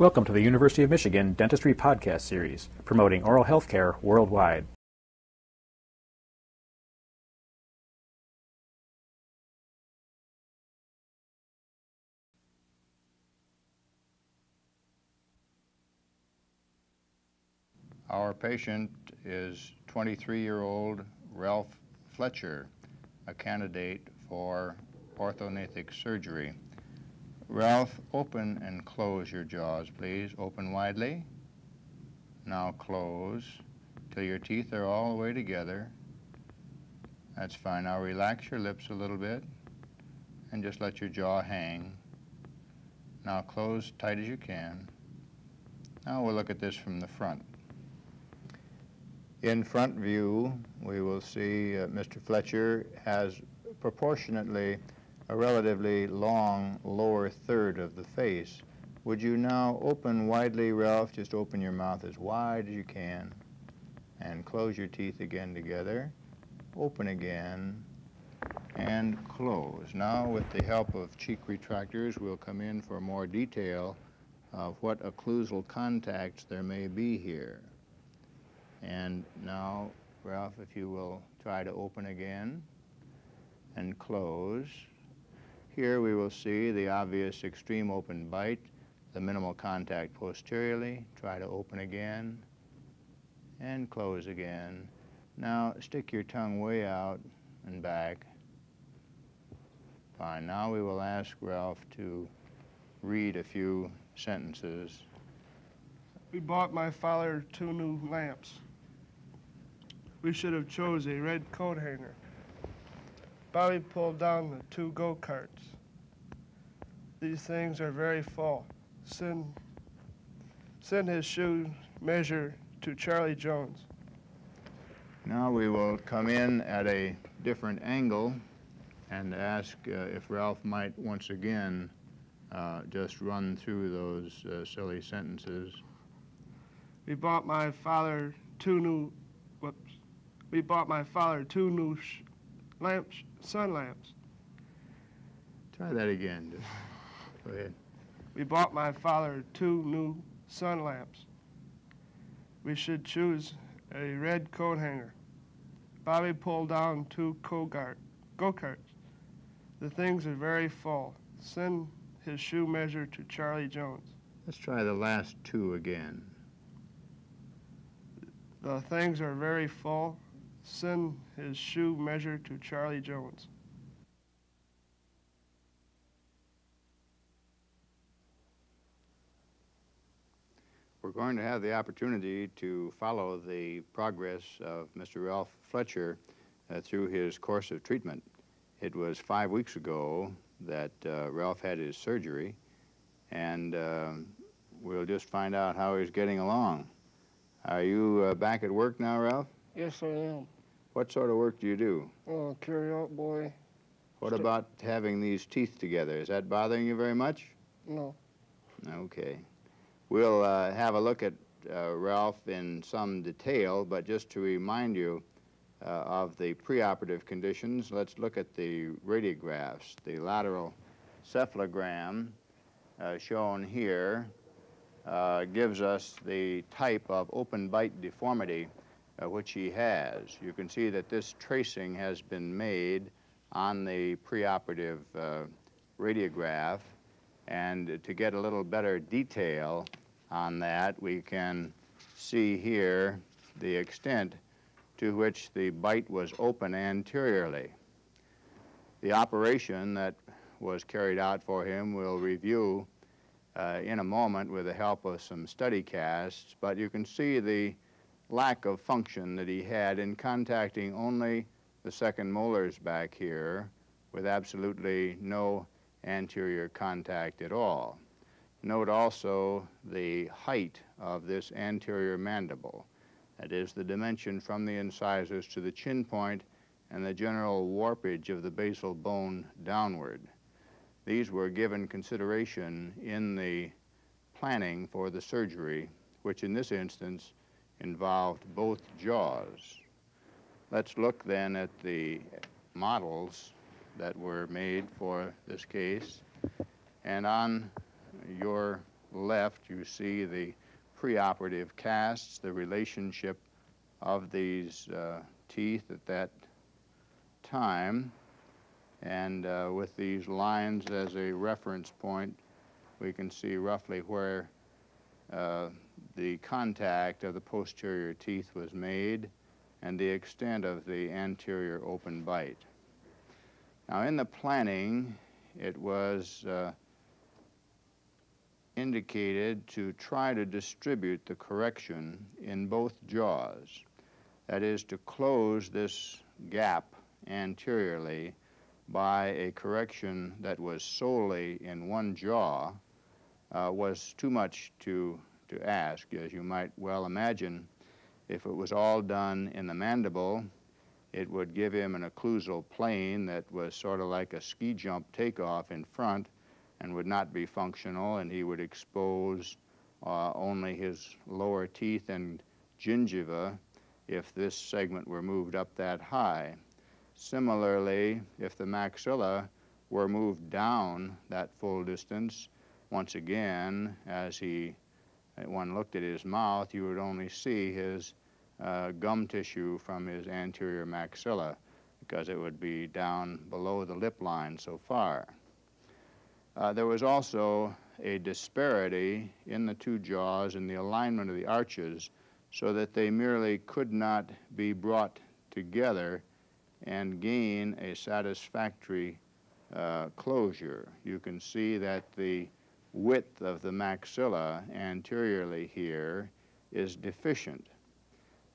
Welcome to the University of Michigan Dentistry Podcast Series, promoting oral health care worldwide. Our patient is 23-year-old Ralph Fletcher, a candidate for orthodontic surgery. Ralph, open and close your jaws, please. Open widely. Now close till your teeth are all the way together. That's fine. Now relax your lips a little bit and just let your jaw hang. Now close tight as you can. Now we'll look at this from the front. In front view, we will see uh, Mr. Fletcher has proportionately a relatively long lower third of the face. Would you now open widely, Ralph? Just open your mouth as wide as you can and close your teeth again together. Open again and close. Now, with the help of cheek retractors, we'll come in for more detail of what occlusal contacts there may be here. And now, Ralph, if you will try to open again and close. Here we will see the obvious extreme open bite, the minimal contact posteriorly. Try to open again and close again. Now stick your tongue way out and back. Fine. Now we will ask Ralph to read a few sentences. We bought my father two new lamps. We should have chose a red coat hanger. Bobby pulled down the two go-karts. These things are very full. Send, send his shoe measure to Charlie Jones. Now we will come in at a different angle and ask uh, if Ralph might once again uh, just run through those uh, silly sentences. We bought my father two new, whoops, we bought my father two new lamps, sun lamps. Try that again. Go ahead. We bought my father two new sun lamps. We should choose a red coat hanger. Bobby pulled down two go-karts. The things are very full. Send his shoe measure to Charlie Jones. Let's try the last two again. The things are very full. Send his shoe measure to Charlie Jones. We're going to have the opportunity to follow the progress of Mr. Ralph Fletcher uh, through his course of treatment. It was five weeks ago that uh, Ralph had his surgery, and uh, we'll just find out how he's getting along. Are you uh, back at work now, Ralph? Yes, I am. What sort of work do you do? Oh, carry out boy. What about having these teeth together? Is that bothering you very much? No. Okay. We'll uh, have a look at uh, Ralph in some detail, but just to remind you uh, of the preoperative conditions, let's look at the radiographs. The lateral cephalogram uh, shown here uh, gives us the type of open bite deformity uh, which he has. You can see that this tracing has been made on the preoperative uh, radiograph. And to get a little better detail on that, we can see here the extent to which the bite was open anteriorly. The operation that was carried out for him we'll review uh, in a moment with the help of some study casts, but you can see the lack of function that he had in contacting only the second molars back here with absolutely no anterior contact at all. Note also the height of this anterior mandible. That is the dimension from the incisors to the chin point and the general warpage of the basal bone downward. These were given consideration in the planning for the surgery, which in this instance involved both jaws. Let's look then at the models that were made for this case. And on your left, you see the preoperative casts, the relationship of these uh, teeth at that time. And uh, with these lines as a reference point, we can see roughly where uh, the contact of the posterior teeth was made and the extent of the anterior open bite. Now, in the planning, it was uh, indicated to try to distribute the correction in both jaws. That is, to close this gap anteriorly by a correction that was solely in one jaw uh, was too much to, to ask. As you might well imagine, if it was all done in the mandible, it would give him an occlusal plane that was sort of like a ski jump takeoff in front and would not be functional, and he would expose uh, only his lower teeth and gingiva if this segment were moved up that high. Similarly, if the maxilla were moved down that full distance, once again, as he one looked at his mouth, you would only see his uh, gum tissue from his anterior maxilla because it would be down below the lip line so far. Uh, there was also a disparity in the two jaws in the alignment of the arches so that they merely could not be brought together and gain a satisfactory uh, closure. You can see that the width of the maxilla anteriorly here is deficient.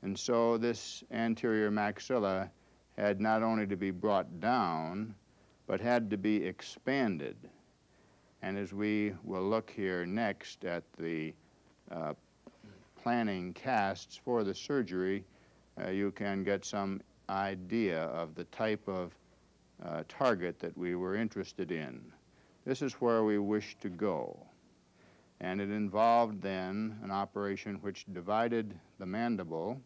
And so this anterior maxilla had not only to be brought down, but had to be expanded. And as we will look here next at the uh, planning casts for the surgery, uh, you can get some idea of the type of uh, target that we were interested in. This is where we wished to go. And it involved then an operation which divided the mandible,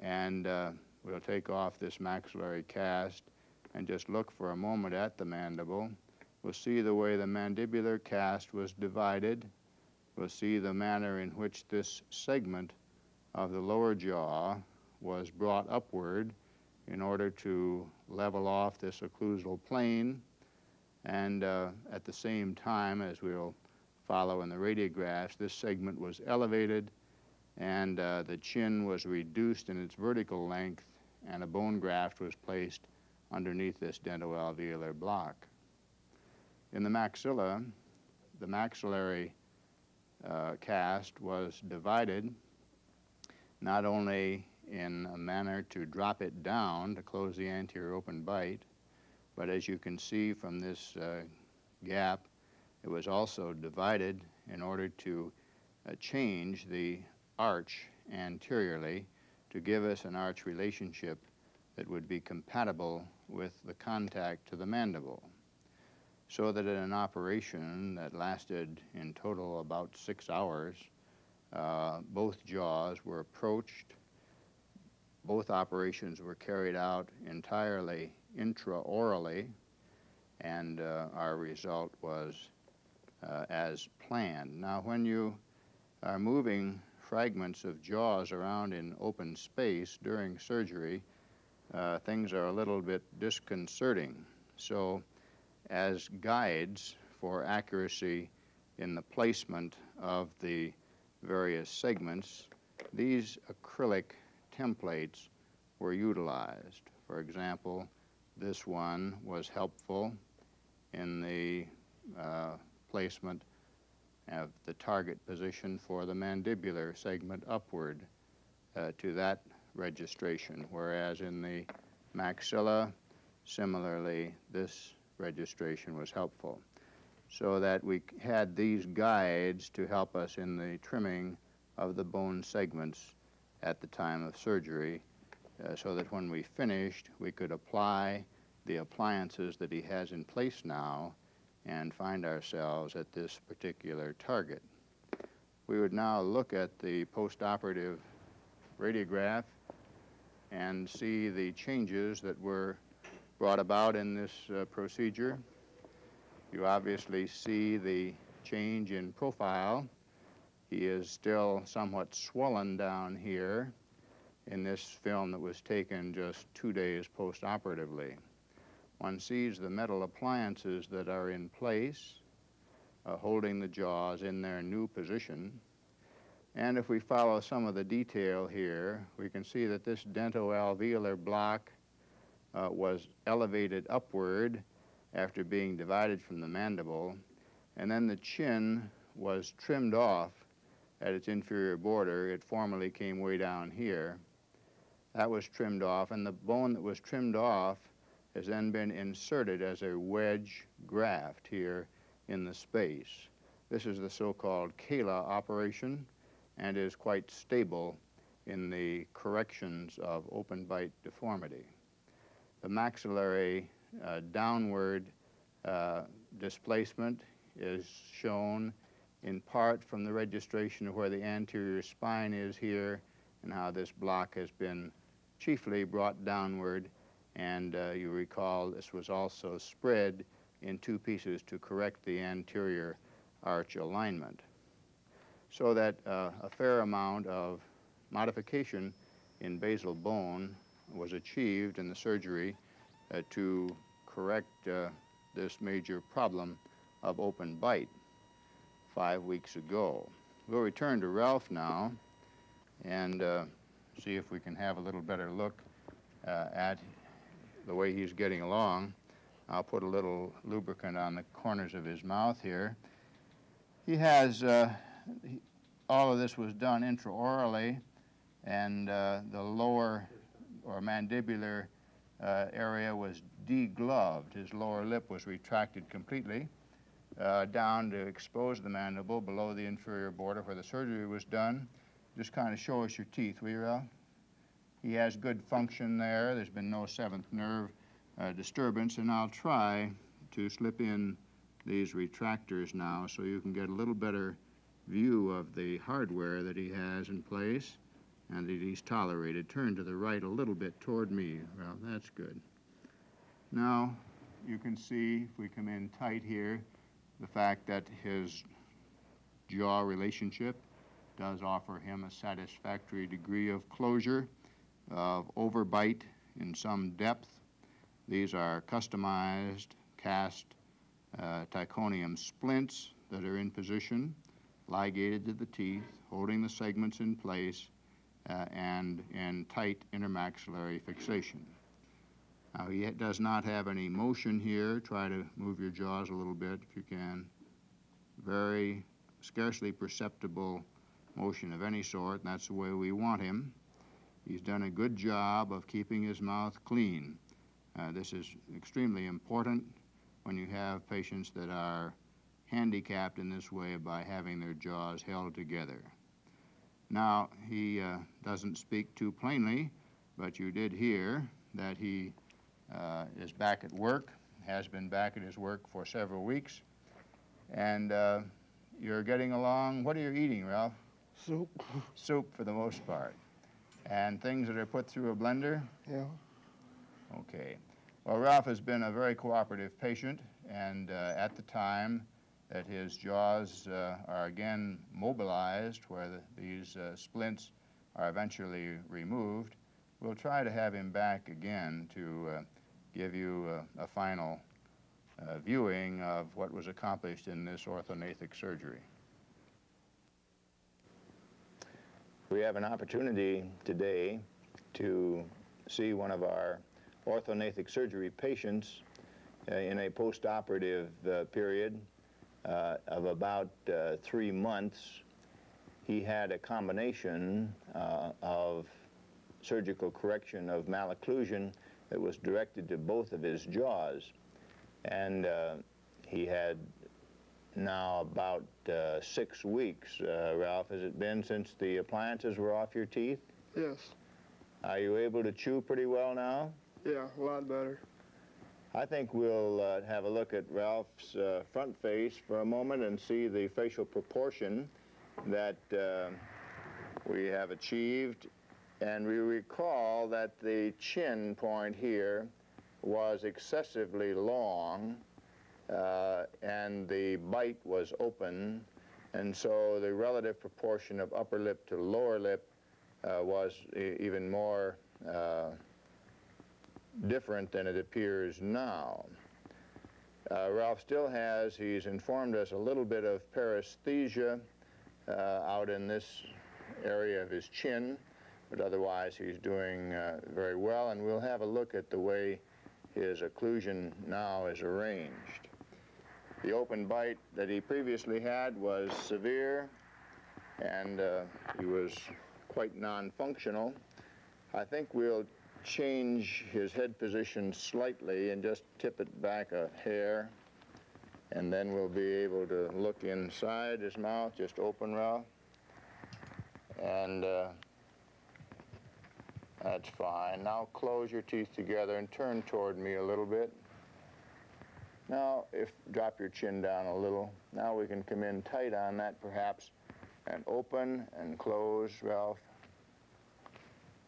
and uh, we'll take off this maxillary cast and just look for a moment at the mandible. We'll see the way the mandibular cast was divided. We'll see the manner in which this segment of the lower jaw was brought upward in order to level off this occlusal plane and uh, at the same time, as we'll follow in the radiographs, this segment was elevated and uh, the chin was reduced in its vertical length and a bone graft was placed underneath this dentoalveolar block. In the maxilla, the maxillary uh, cast was divided not only in a manner to drop it down to close the anterior open bite, but as you can see from this uh, gap, it was also divided in order to uh, change the arch anteriorly to give us an arch relationship that would be compatible with the contact to the mandible. So that in an operation that lasted in total about six hours, uh, both jaws were approached. Both operations were carried out entirely intraorally, and uh, our result was uh, as planned. Now, when you are moving fragments of jaws around in open space during surgery, uh, things are a little bit disconcerting. So, as guides for accuracy in the placement of the various segments, these acrylic templates were utilized. For example, this one was helpful in the uh, placement of the target position for the mandibular segment upward uh, to that registration, whereas in the maxilla, similarly, this registration was helpful. So that we had these guides to help us in the trimming of the bone segments at the time of surgery uh, so that when we finished, we could apply the appliances that he has in place now and find ourselves at this particular target. We would now look at the postoperative radiograph and see the changes that were brought about in this uh, procedure. You obviously see the change in profile. He is still somewhat swollen down here in this film that was taken just two days post-operatively. One sees the metal appliances that are in place, uh, holding the jaws in their new position. And if we follow some of the detail here, we can see that this dentoalveolar block uh, was elevated upward after being divided from the mandible, and then the chin was trimmed off at its inferior border. It formerly came way down here. That was trimmed off, and the bone that was trimmed off has then been inserted as a wedge graft here in the space. This is the so-called Köle operation and is quite stable in the corrections of open bite deformity. The maxillary uh, downward uh, displacement is shown in part from the registration of where the anterior spine is here and how this block has been chiefly brought downward. And uh, you recall this was also spread in two pieces to correct the anterior arch alignment. So that uh, a fair amount of modification in basal bone was achieved in the surgery uh, to correct uh, this major problem of open bite five weeks ago. We'll return to Ralph now and uh, see if we can have a little better look uh, at the way he's getting along. I'll put a little lubricant on the corners of his mouth here. He has uh, all of this was done intraorally, and uh, the lower or mandibular uh, area was degloved. His lower lip was retracted completely uh, down to expose the mandible below the inferior border where the surgery was done. Just kind of show us your teeth, will you? He has good function there. There's been no seventh nerve uh, disturbance, and I'll try to slip in these retractors now so you can get a little better view of the hardware that he has in place and that he's tolerated. Turn to the right a little bit toward me. Well, that's good. Now, you can see, if we come in tight here, the fact that his jaw relationship does offer him a satisfactory degree of closure, of overbite in some depth. These are customized cast uh, titanium splints that are in position ligated to the teeth, holding the segments in place, uh, and in tight intermaxillary fixation. Now, he does not have any motion here. Try to move your jaws a little bit if you can. Very scarcely perceptible motion of any sort, and that's the way we want him. He's done a good job of keeping his mouth clean. Uh, this is extremely important when you have patients that are handicapped in this way by having their jaws held together. Now, he uh, doesn't speak too plainly, but you did hear that he uh, is back at work, has been back at his work for several weeks, and uh, you're getting along. What are you eating, Ralph? Soup. Soup for the most part. And things that are put through a blender? Yeah. Okay. Well, Ralph has been a very cooperative patient, and uh, at the time, that his jaws uh, are again mobilized where the, these uh, splints are eventually removed. We'll try to have him back again to uh, give you a, a final uh, viewing of what was accomplished in this orthognathic surgery. We have an opportunity today to see one of our orthognathic surgery patients uh, in a post-operative uh, period uh, of about uh, three months, he had a combination uh, of surgical correction of malocclusion that was directed to both of his jaws. And uh, he had now about uh, six weeks, uh, Ralph, has it been since the appliances were off your teeth? Yes. Are you able to chew pretty well now? Yeah, a lot better. I think we'll uh, have a look at Ralph's uh, front face for a moment and see the facial proportion that uh, we have achieved. And we recall that the chin point here was excessively long uh, and the bite was open, and so the relative proportion of upper lip to lower lip uh, was e even more uh, different than it appears now. Uh, Ralph still has, he's informed us, a little bit of paresthesia uh, out in this area of his chin, but otherwise he's doing uh, very well, and we'll have a look at the way his occlusion now is arranged. The open bite that he previously had was severe, and uh, he was quite non-functional. I think we'll change his head position slightly and just tip it back a hair. And then we'll be able to look inside his mouth, just open Ralph. And uh, that's fine. Now close your teeth together and turn toward me a little bit. Now, if drop your chin down a little. Now we can come in tight on that perhaps and open and close, Ralph.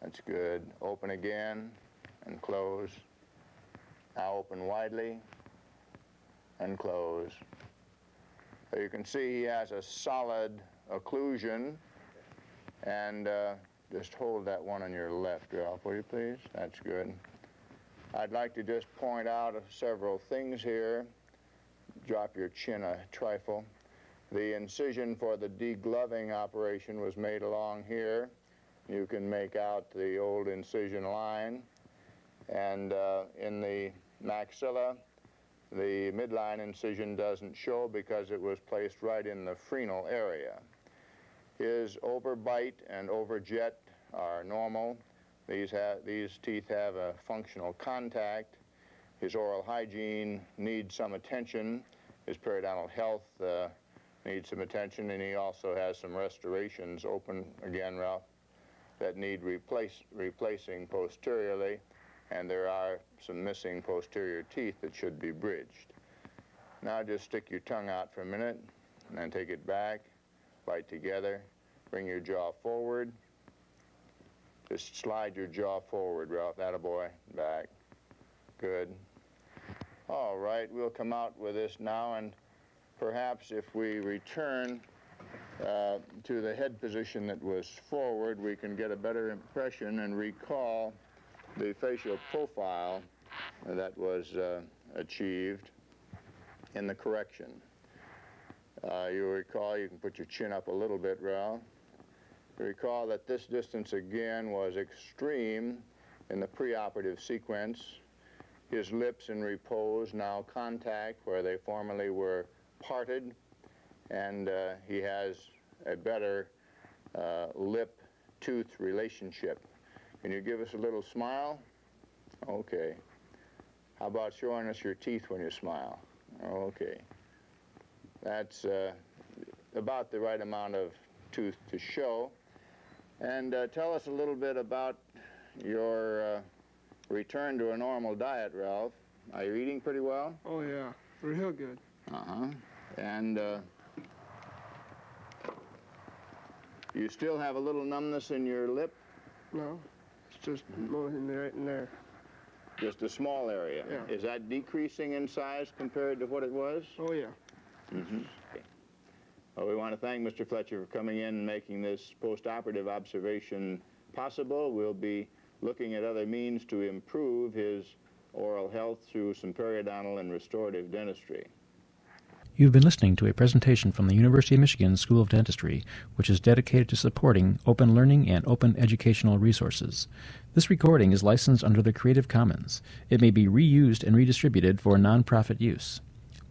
That's good. Open again and close. Now open widely and close. So you can see he has a solid occlusion. And uh, just hold that one on your left, Ralph, will you please? That's good. I'd like to just point out several things here. Drop your chin a trifle. The incision for the degloving operation was made along here. You can make out the old incision line. And uh, in the maxilla, the midline incision doesn't show because it was placed right in the frenal area. His overbite and overjet are normal. These, have these teeth have a functional contact. His oral hygiene needs some attention. His periodontal health uh, needs some attention, and he also has some restorations open again, Ralph that need replace, replacing posteriorly, and there are some missing posterior teeth that should be bridged. Now just stick your tongue out for a minute, and then take it back, bite together, bring your jaw forward. Just slide your jaw forward, Ralph. Attaboy. Back. Good. All right, we'll come out with this now, and perhaps if we return uh, to the head position that was forward, we can get a better impression and recall the facial profile that was uh, achieved in the correction. Uh, you recall, you can put your chin up a little bit, Ralph. Recall that this distance again was extreme in the preoperative sequence. His lips in repose, now contact where they formerly were parted and uh, he has a better uh, lip-tooth relationship. Can you give us a little smile? Okay. How about showing us your teeth when you smile? Okay. That's uh, about the right amount of tooth to show. And uh, tell us a little bit about your uh, return to a normal diet, Ralph. Are you eating pretty well? Oh, yeah. Real good. Uh-huh. And uh, You still have a little numbness in your lip? No, it's just mostly right in there. Just a small area? Yeah. Is that decreasing in size compared to what it was? Oh, yeah. Mm-hmm. Well, we want to thank Mr. Fletcher for coming in and making this post-operative observation possible. We'll be looking at other means to improve his oral health through some periodontal and restorative dentistry. You've been listening to a presentation from the University of Michigan School of Dentistry, which is dedicated to supporting open learning and open educational resources. This recording is licensed under the Creative Commons. It may be reused and redistributed for nonprofit use.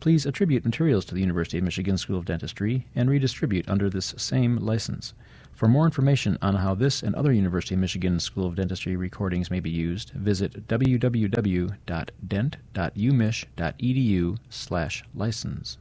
Please attribute materials to the University of Michigan School of Dentistry and redistribute under this same license. For more information on how this and other University of Michigan School of Dentistry recordings may be used, visit www.dent.umich.edu/license.